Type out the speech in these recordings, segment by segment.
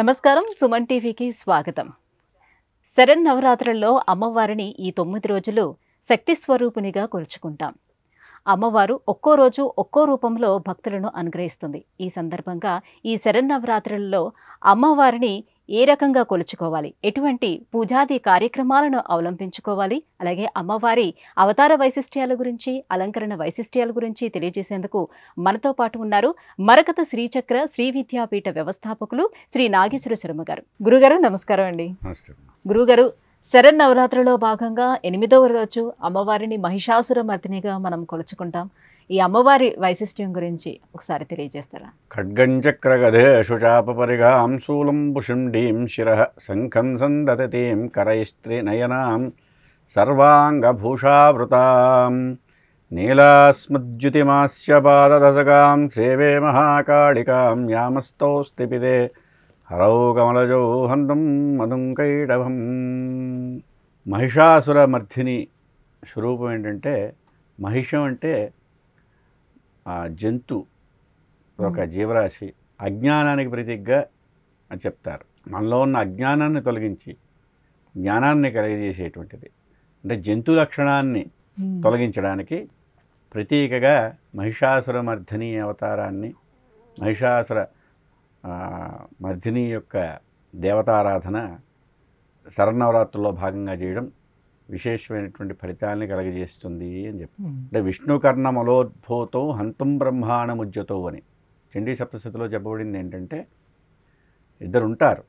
నమస్కారం సుమన్ టీవీకి స్వాగతం. శరణ్ నవరాత్రుల్లో అమ్మవారిని ఈ తొమ్మిది రోజులు శక్తి స్వరూపునిగా కొలుచుకుంటాం. అమ్మవారు ఒక్కో రోజు ఒక్కో రూపంలో భక్తులను అనుగ్రహిస్తుంది. ఈ సందర్భంగా ఈ శరన్నవరాత్రులలో అమ్మవారిని ఏ రకంగా కొలుచుకోవాలి? ఎటువంటి పూజాది కార్యక్రమాలను అవలంబించుకోవాలి? అలాగే అమ్మవారి అవతార వైశిష్ట్యాల గురించి అలంకరణ వైశిష్ట్యాల గురించి తెలియజేసేందుకు మనతో పాటు ఉన్నారు మరకత శ్రీచక్ర శ్రీ విద్యాపీఠ వ్యవస్థాపకులు శ్రీ నాగేశ్వర శర్మ గారు. గురుగారు నమస్కారం అండి. గురుగారు శరన్నవరాత్రిలో భాగంగా ఎనిమిదవ రోజు అమ్మవారిని మహిషాసురమర్దినిగా మనం కొలుచుకుంటాం. ఈ అమ్మవారి వైశిష్ట్యం గురించి ఒకసారి తెలియజేస్తారా? ఖడ్గం చక్రగధేషు చాపపరిగాం శూలం పుషుండీం శిర శంఖం సందతీం కరైస్త్రీనయనాం సర్వాంగభూషావృతాం నీలాస్మద్యుతిమాస్య పాదదశకాం సేవే మహాకాళికాం యామస్తౌస్తిపిదే హరౌ కమలజౌ హంతం మధుంకైడభం మహిషాసురమర్ధిని స్వరూపం ఏంటంటే మహిషం అంటే ఆ జంతు ఒక జీవరాశి అజ్ఞానానికి ప్రతీకగా అని చెప్తారు. మనలో ఉన్న అజ్ఞానాన్ని తొలగించి జ్ఞానాన్ని కలిగజేసేటువంటిది. అంటే జంతు లక్షణాన్ని తొలగించడానికి ప్రతీకగా మహిషాసుర మర్ధిని అవతారాన్ని మహిషాసుర మర్ధిని యొక్క దేవతారాధన శరన్నవరాత్రుల్లో భాగంగా చేయడం విశేషమైనటువంటి ఫలితాలని కలగజేస్తుంది అని చెప్పి. అంటే విష్ణుకర్ణమలోద్భూతం హంతం బ్రహ్మాణముజ్యతో అని. చండీ సప్తశతిలో చెప్పబడింది ఏంటంటే ఇద్దరు ఉంటారు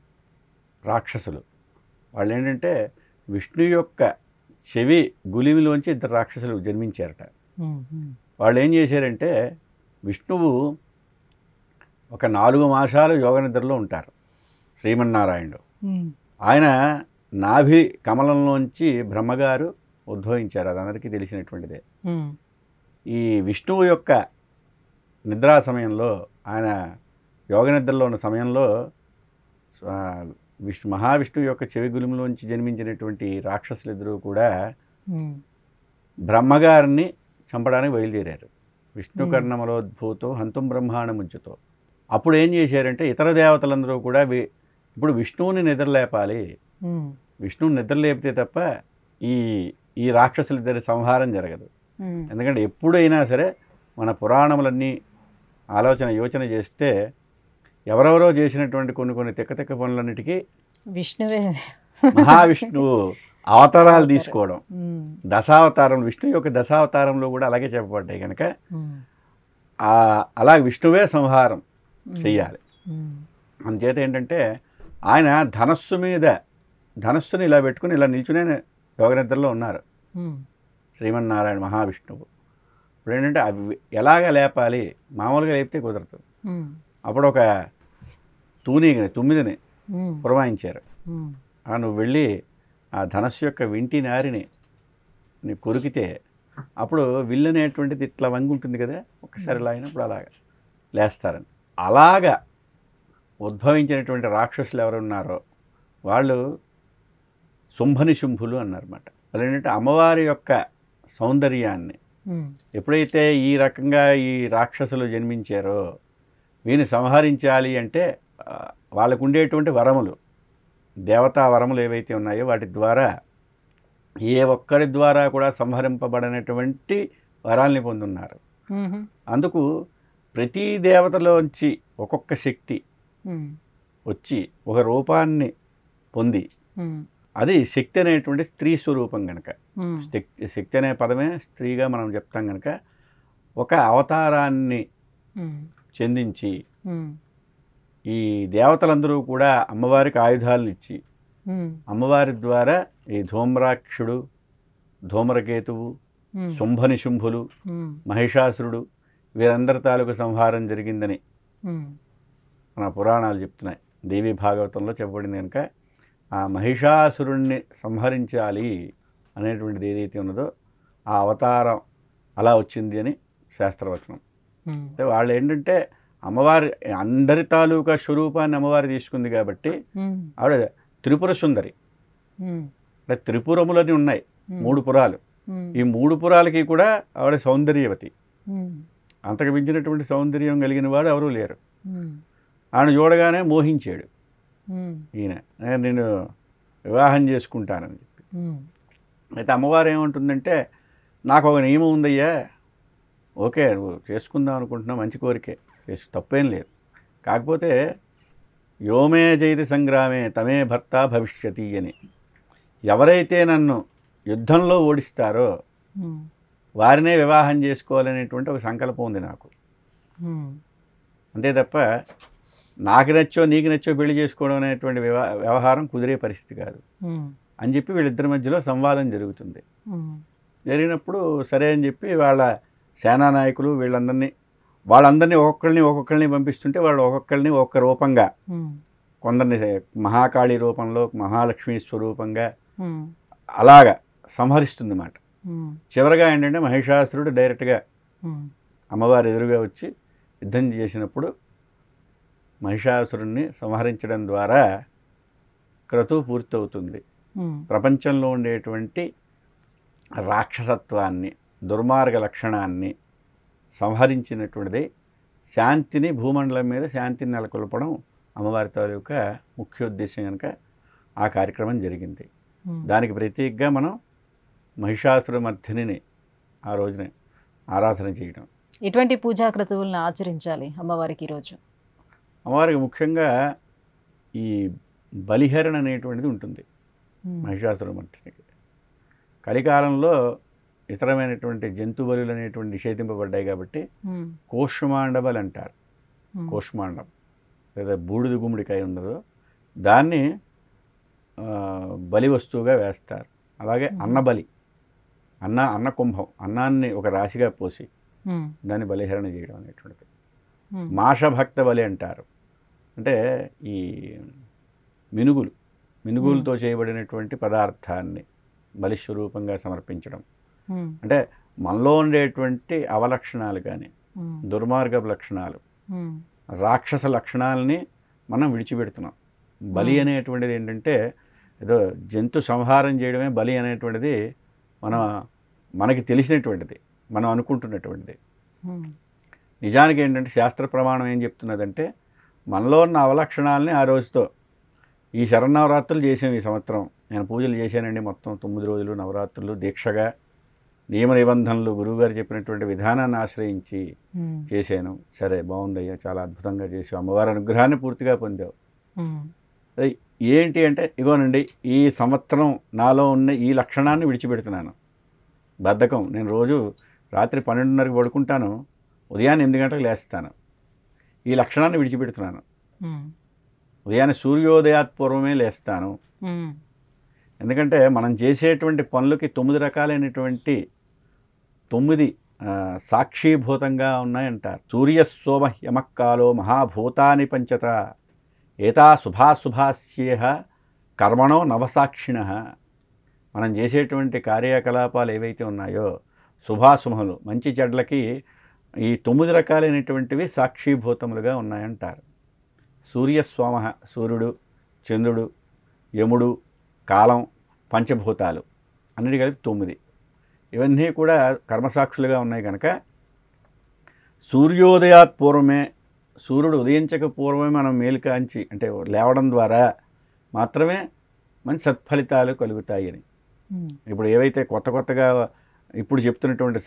రాక్షసులు. వాళ్ళు ఏంటంటే విష్ణు యొక్క చెవి గులిమిలోంచి ఇద్దరు రాక్షసులు జన్మించారట. వాళ్ళు ఏం చేశారంటే విష్ణువు ఒక నాలుగు మాసాలు యోగ నిద్రలో ఉంటారు శ్రీమన్నారాయణుడు. ఆయన నాభి కమలంలోంచి బ్రహ్మగారు ఉద్భవించారు. అది అందరికీ తెలిసినటువంటిదే. ఈ విష్ణువు యొక్క నిద్రా సమయంలో ఆయన యోగ నిద్రలో ఉన్న సమయంలో విష్ణు మహావిష్ణువు యొక్క చెవి గులిములోంచి జన్మించినటువంటి రాక్షసులిద్దరూ కూడా బ్రహ్మగారిని చంపడానికి బయలుదేరారు. విష్ణు కర్ణమలోద్భూతో హంతం బ్రహ్మాండముంచుతో అప్పుడు ఏం చేశారంటే ఇతర దేవతలందరూ కూడా ఇప్పుడు విష్ణువుని నిద్రలేపాలి విష్ణువుని నిద్రలేపితే తప్ప ఈ ఈ రాక్షసులిద్దరి సంహారం జరగదు. ఎందుకంటే ఎప్పుడైనా సరే మన పురాణములన్నీ ఆలోచన యోచన చేస్తే ఎవరెవరో చేసినటువంటి కొన్ని కొన్ని తిక్క తిక్క పనులన్నిటికీ విష్ణువే. మహావిష్ణువు అవతారాలు తీసుకోవడం. దశావతారం విష్ణు యొక్క దశావతారంలో కూడా అలాగే చెప్పబడ్డాయి కనుక అలా విష్ణువే సంహారం చెయ్యాలి. అందుచేత ఏంటంటే ఆయన ధనస్సు మీద ధనస్సుని ఇలా పెట్టుకుని ఇలా నిల్చునే యోగనిద్రలో ఉన్నారు. శ్రీమన్నారాయణ మహావిష్ణువు. ఇప్పుడు ఏంటంటే అవి ఎలాగ లేపాలి మామూలుగా లేపితే కుదరదు. అప్పుడు ఒక తూనీని తుమ్మిదిని పురమాయించారు. నువ్వు వెళ్ళి ఆ ధనస్సు యొక్క వింటి నారిని నీ కొరికితే అప్పుడు విల్లు అనేటువంటిది ఇట్లా వంగి ఉంటుంది కదా ఒకసారి ఇలా అయినప్పుడు అలాగా లేస్తారని. అలాగా ఉద్భవించినటువంటి రాక్షసులు ఎవరు ఉన్నారో వాళ్ళు శుంభని శుంభులు అన్నారన్నమాట. వాళ్ళు ఏంటంటే అమ్మవారి యొక్క సౌందర్యాన్ని. ఎప్పుడైతే ఈ రకంగా ఈ రాక్షసులు జన్మించారో వీని సంహరించాలి అంటే వాళ్ళకు ఉండేటువంటి వరములు. దేవతా వరములు ఏవైతే ఉన్నాయో వాటి ద్వారా ఏ ఒక్కరి ద్వారా కూడా సంహరింపబడినటువంటి వరాల్ని పొందున్నారు. అందుకు ప్రతి దేవతలోంచి ఒక్కొక్క శక్తి వచ్చి ఒక రూపాన్ని పొంది అది శక్తి అనేటువంటి స్త్రీ స్వరూపం కనుక శక్తి శక్తి అనే పదమే స్త్రీగా మనం చెప్తాం కనుక ఒక అవతారాన్ని చెందించి ఈ దేవతలందరూ కూడా అమ్మవారికి ఆయుధాలను ఇచ్చి అమ్మవారి ద్వారా ఈ ధూమ్రాక్షుడు ధూమ్రకేతువు శుంభని శుంభులు మహిషాసురుడు వీరందరి తాలూకు సంహారం జరిగిందని మన పురాణాలు చెప్తున్నాయి. దేవి భాగవతంలో చెప్పబడింది కనుక ఆ మహిషాసురుణ్ణి సంహరించాలి అనేటువంటిది ఏదైతే ఉన్నదో ఆ అవతారం అలా వచ్చింది అని శాస్త్రవచనం. అయితే వాళ్ళు ఏంటంటే అమ్మవారి అందరి తాలూకా స్వరూపాన్ని అమ్మవారి తీసుకుంది కాబట్టి ఆవిడ త్రిపుర సుందరి. అంటే త్రిపురములని ఉన్నాయి మూడు పురాలు. ఈ మూడు పురాలకి కూడా ఆవిడ సౌందర్యవతి. అంతకు మించినటువంటి సౌందర్యం కలిగిన వాడు ఎవరూ లేరు. ఆయన చూడగానే మోహించాడు. ఈయన. "నేను వివాహం చేసుకుంటానని చెప్పి. అయితే అమ్మవారు ఏమంటుందంటే నాకు ఒక నియమం ఉందయ్యా. ఓకే నువ్వు చేసుకుందాం అనుకుంటున్నావు మంచి కోరికే. చేసు తప్పేం లేదు. కాకపోతే యోమే జైతి సంగ్రామే తమే భర్త భవిష్యతి అని. ఎవరైతే నన్ను యుద్ధంలో ఓడిస్తారో వారినే వివాహం చేసుకోవాలనేటువంటి ఒక సంకల్పం ఉంది నాకు. అంతే తప్ప నాకు నచ్చో నీకు నచ్చో పెళ్ళి చేసుకోవడం అనేటువంటి వ్యవ వ్యవహారం కుదిరే పరిస్థితి కాదు. అని చెప్పి వీళ్ళిద్దరి మధ్యలో సంవాదం జరుగుతుంది. జరిగినప్పుడు సరే అని చెప్పి వాళ్ళ సేనా నాయకులు వీళ్ళందరినీ వాళ్ళందరినీ ఒక్కొక్కరిని ఒక్కొక్కరిని పంపిస్తుంటే వాళ్ళు ఒక్కొక్కరిని ఒక్క రూపంగా కొందరిని మహాకాళి రూపంలో మహాలక్ష్మి స్వరూపంగా అలాగా సంహరిస్తుంది అన్నమాట చివరగా ఏంటంటే మహిషాసురుడు డైరెక్ట్గా అమ్మవారి ఎదురుగా వచ్చి యుద్ధం చేసినప్పుడు మహిషాసురుణ్ణి సంహరించడం ద్వారా క్రతువు పూర్తవుతుంది. ప్రపంచంలో ఉండేటువంటి రాక్షసత్వాన్ని దుర్మార్గ లక్షణాన్ని సంహరించినటువంటిది శాంతిని భూమండలం మీద శాంతిని నెలకొల్పడం అమ్మవారి తాలూకా ముఖ్య ఉద్దేశం కనుక ఆ కార్యక్రమం జరిగింది. దానికి ప్రతీకగా మనం మహిషాసుర మర్ధిని ఆ రోజున ఆరాధన చేయడం. ఎటువంటి పూజా క్రతువులను ఆచరించాలి అమ్మవారికి ఈరోజు అమ్మవారికి ముఖ్యంగా ఈ బలిహరణ అనేటువంటిది ఉంటుంది. ఉమ్, మహిషాసుర మర్ధినికి కలికాలంలో ఇతరమైనటువంటి జంతు బలులు అనేటువంటి నిషేధింపబడ్డాయి కాబట్టి కోష్మాండబలు అంటారు. కోష్మాండం. లేదా బూడిద గుమ్మడికాయ ఉన్నదో దాన్ని బలి వస్తువుగా వేస్తారు. అలాగే. అన్నబలి. అన్న అన్న కుంభం అన్నాన్ని ఒక రాశిగా పోసి దాన్ని బలిహరణ చేయడం అనేటువంటిది. ఉమ్, మాషభక్త బలి అంటారు. అంటే ఈ మినుగులు మినుగులతో చేయబడినటువంటి పదార్థాన్ని బలిస్వరూపంగా సమర్పించడం. అంటే మనలో ఉండేటువంటి అవలక్షణాలు కానీ దుర్మార్గపు లక్షణాలు రాక్షస లక్షణాలని మనం విడిచిపెడుతున్నాం. బలి. అనేటువంటిది ఏంటంటే ఏదో జంతు సంహారం చేయడమే బలి అనేటువంటిది మన మనకి తెలిసినటువంటిది మనం అనుకుంటున్నటువంటిది. నిజానికి ఏంటంటే శాస్త్ర ప్రమాణం ఏం చెప్తున్నదంటే మనలో ఉన్న అవలక్షణాలని ఆ రోజుతో ఈ శరన్నవరాత్రులు చేసాం ఈ సంవత్సరం. నేను పూజలు చేశానండి మొత్తం తొమ్మిది రోజులు నవరాత్రులు. దీక్షగా నియమ నిబంధనలు గురువుగారు చెప్పినటువంటి విధానాన్ని ఆశ్రయించి చేశాను. సరే బాగుందయ్యా చాలా అద్భుతంగా చేసావు అమ్మవారి అనుగ్రహాన్ని పూర్తిగా పొందావు. ఏంటి అంటే ఇగోనండి ఈ సంవత్సరం నాలో ఉన్న ఈ లక్షణాన్ని విడిచిపెడుతున్నాను. బద్ధకం. నేను రోజు రాత్రి పన్నెండున్నరకు పడుకుంటాను. ఉదయాన్నే ఎనిమిది గంటలకు లేస్తాను. ఈ లక్షణాన్ని విడిచిపెడుతున్నాను. ఉదయాన్నే సూర్యోదయాత్ పూర్వమే లేస్తాను ఎందుకంటే మనం చేసేటువంటి పనులకి తొమ్మిది రకాలైనటువంటి తొమ్మిది సాక్షీభూతంగా ఉన్నాయంటారు. సూర్య సోమ యమక్కాలో మహాభూతాని పంచత ఏతా శుభాశుభాస్యేహ కర్మణో నవసాక్షిణ. మనం చేసేటువంటి కార్యకలాపాలు ఏవైతే ఉన్నాయో శుభాశుభములు మంచి చెడ్లకి ఈ తొమ్మిది రకాలైనటువంటివి సాక్షీభూతములుగా ఉన్నాయంటారు. సూర్యస్వామ సూర్యుడు చంద్రుడు యముడు కాలం పంచభూతాలు అన్నిటి కలిపి తొమ్మిది. ఇవన్నీ కూడా కర్మసాక్షులుగా ఉన్నాయి కనుక సూర్యోదయాత్ పూర్వమే సూర్యుడు ఉదయించక పూర్వమే మనం మేలుకాంచి అంటే లేవడం ద్వారా మాత్రమే మంచి సత్ఫలితాలు కలుగుతాయి అని. ఉమ్, ఇప్పుడు ఏవైతే కొత్త కొత్తగా ఇప్పుడు చెప్తున్నటువంటి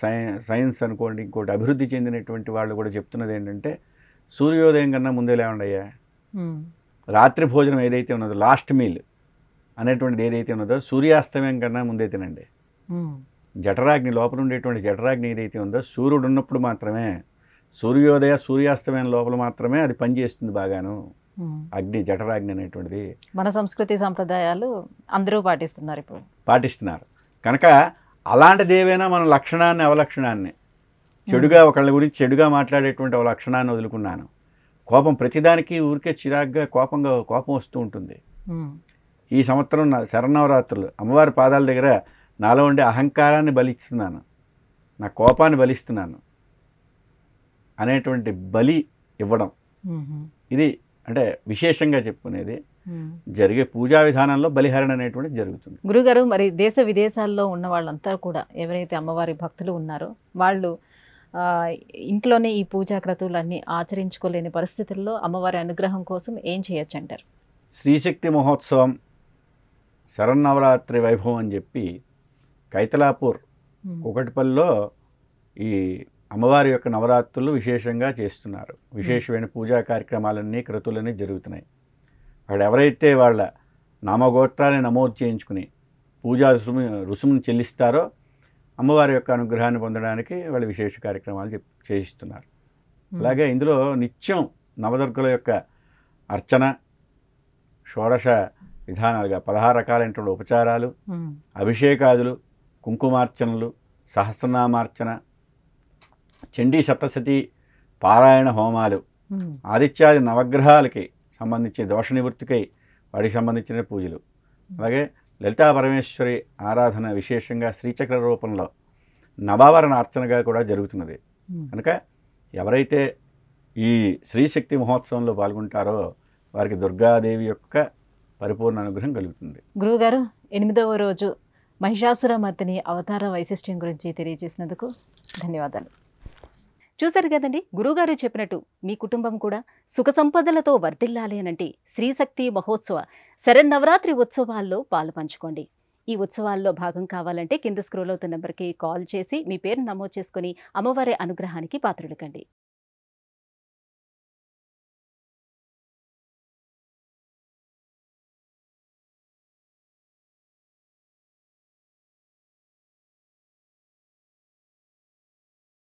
సైన్స్ అనుకోండి ఇంకోటి అభివృద్ధి చెందినటువంటి వాళ్ళు కూడా చెప్తున్నది ఏంటంటే సూర్యోదయం కన్నా ముందే లేవండి అయ్యా ఉమ్, రాత్రి భోజనం ఏదైతే ఉన్నదో లాస్ట్ మీల్ అనేటువంటిది ఏదైతే ఉన్నదో సూర్యాస్తమయం కన్నా ముందే తినండి. జఠరాగ్ని లోపల ఉండేటువంటి జఠరాగ్ని ఏదైతే ఉందో సూర్యుడు ఉన్నప్పుడు మాత్రమే సూర్యోదయ సూర్యాస్తమయం లోపల మాత్రమే అది పనిచేస్తుంది బాగాను. అగ్ని జఠరాగ్ని అనేటువంటిది. మన సంస్కృతి సంప్రదాయాలు అందరూ పాటిస్తున్నారు ఇప్పుడు. పాటిస్తున్నారు. కనుక అలాంటిది ఏవైనా మన లక్షణాన్ని అవలక్షణాన్ని. చెడుగా ఒకళ్ళ గురించి చెడుగా మాట్లాడేటువంటి ఒక లక్షణాన్ని వదులుకున్నాను. కోపం ప్రతిదానికి ఊరికే చిరాగ్గా కోపంగా కోపం వస్తూ ఉంటుంది. ఈ సంవత్సరం నా శరణవరాత్రులు అమ్మవారి పాదాల దగ్గర నాలో ఉండే అహంకారాన్ని బలిస్తున్నాను. నా కోపాన్ని బలిస్తున్నాను. అనేటువంటి బలి ఇవ్వడం. ఇది అంటే విశేషంగా చెప్పుకునేది. జరిగే పూజా విధానంలో బలిహరణ అనేటువంటిది జరుగుతుంది. గురుగారు మరి దేశ విదేశాల్లో ఉన్న వాళ్ళంతా కూడా ఎవరైతే అమ్మవారి భక్తులు ఉన్నారో వాళ్ళు ఇంట్లోనే ఈ పూజా క్రతువులన్నీ ఆచరించుకోలేని పరిస్థితుల్లో అమ్మవారి అనుగ్రహం కోసం ఏం చేయొచ్చు అంటారు శ్రీశక్తి మహోత్సవం శరన్నవరాత్రి వైభవం అని చెప్పి కైతలాపూర్ కుకటిపల్లిలో ఈ అమ్మవారి యొక్క నవరాత్రులు విశేషంగా చేస్తున్నారు. విశేషమైన పూజా కార్యక్రమాలన్నీ క్రతులన్నీ జరుగుతున్నాయి. అక్కడ ఎవరైతే వాళ్ళ నామగోత్రాన్ని నమోదు చేయించుకుని పూజా రుసుము రుసుమును చెల్లిస్తారో అమ్మవారి యొక్క అనుగ్రహాన్ని పొందడానికి వాళ్ళు విశేష కార్యక్రమాలు చెప్ చేయిస్తున్నారు. అలాగే ఇందులో నిత్యం నవదుర్గల యొక్క అర్చన షోడశ విధానాలుగా పదహారు రకాలైనటువంటి ఉపచారాలు అభిషేకాదులు కుంకుమార్చనలు సహస్రనామార్చన చండీ సప్తశతి పారాయణ హోమాలు ఆదిత్యాది నవగ్రహాలకి సంబంధించిన దోష నివృత్తికై వాటికి సంబంధించిన పూజలు. అలాగే లలితా పరమేశ్వరి ఆరాధన విశేషంగా శ్రీచక్ర రూపంలో నవావరణ అర్చనగా కూడా జరుగుతున్నది. కనుక ఎవరైతే ఈ శ్రీశక్తి మహోత్సవంలో పాల్గొంటారో వారికి దుర్గాదేవి యొక్క పరిపూర్ణ అనుగ్రహం కలుగుతుంది. గురువుగారు ఎనిమిదవ రోజు మహిషాసురమర్దిని అవతార వైశిష్ట్యం గురించి తెలియజేసినందుకు ధన్యవాదాలు. చూశారు కదండి? గురువుగారు చెప్పినట్టు మీ కుటుంబం కూడా సుఖ సంపదలతో వర్ధిల్లాలి అనంటే శ్రీశక్తి మహోత్సవ శరన్నవరాత్రి ఉత్సవాల్లో పాలు పంచుకోండి. ఈ ఉత్సవాల్లో భాగం కావాలంటే కింద స్క్రోల్ అవుతున్న నెంబర్కి కాల్ చేసి మీ పేరు నమోదు చేసుకుని అమ్మవారి అనుగ్రహానికి పాత్రలు కండి.